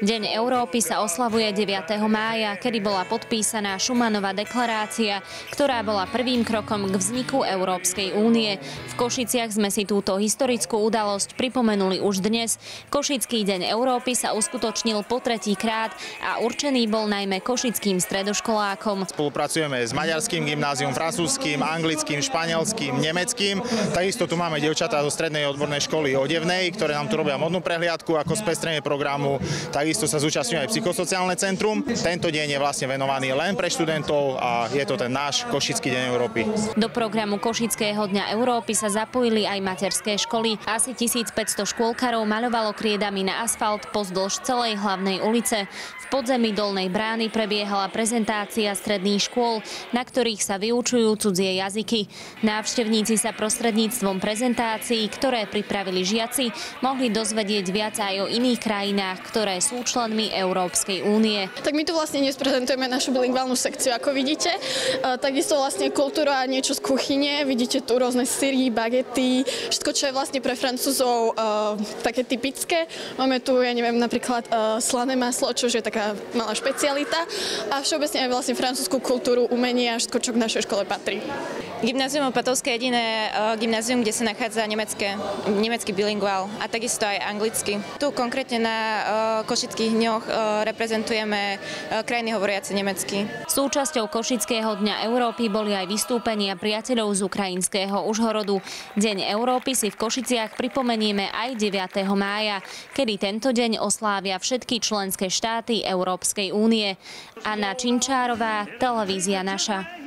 Deň Európy sa oslavuje 9. mája, kedy bola podpísaná Šumanová deklarácia, ktorá bola prvým krokom k vzniku Európskej únie. V Košiciach sme si túto historickú udalosť pripomenuli už dnes. Košický deň Európy sa uskutočnil po tretí krát a určený bol najmä košickým stredoškolákom. Spolupracujeme s maďarským gymnázium, francúzským, anglickým, španielským, nemeckým. Takisto tu máme dievčatá zo strednej odbornej školy odevnej, ktoré nám tu robia modnú prehliadku ako spestrenie programu. Takisto sa zúčastňuje aj psychosociálne centrum. Tento deň je vlastne venovaný len pre študentov a je to ten náš Košický deň Európy. Do programu Košického dňa Európy sa zapojili aj materské školy. Asi 1500 škôlkarov maľovalo kriedami na asfalt pozdĺž celej hlavnej ulice. V podzemí Dolnej brány prebiehala prezentácia stredných škôl, na ktorých sa vyučujú cudzie jazyky. Návštevníci sa prostredníctvom prezentácií, ktoré pripravili žiaci, mohli dozvedieť viac aj o iných krajinách, ktoré sú členmi Európskej únie. Tak my tu vlastne dnes prezentujeme našu bilingválnu sekciu, ako vidíte. Takisto vlastne kultúra a niečo z kuchyne. Vidíte tu rôzne syry, bagety, všetko, čo je vlastne pre Francúzov také typické. Máme tu, ja neviem, napríklad slané maslo, čo je taká malá špecialita. A všeobecne aj vlastne francúzskú kultúru, umenie a všetko, čo k našej škole patrí. Gymnázium Opatovské je jediné gymnázium, kde sa nachádza nemecké, nemecký bilingvál a takisto aj anglicky. Tu konkrétne na uh, Košických dňoch uh, reprezentujeme uh, krajiny hovoriace nemecky. Súčasťou Košického dňa Európy boli aj vystúpenia priateľov z ukrajinského Užhorodu. Deň Európy si v Košiciach pripomenieme aj 9. mája, kedy tento deň oslávia všetky členské štáty Európskej únie. Anna Činčárová, Televízia Naša.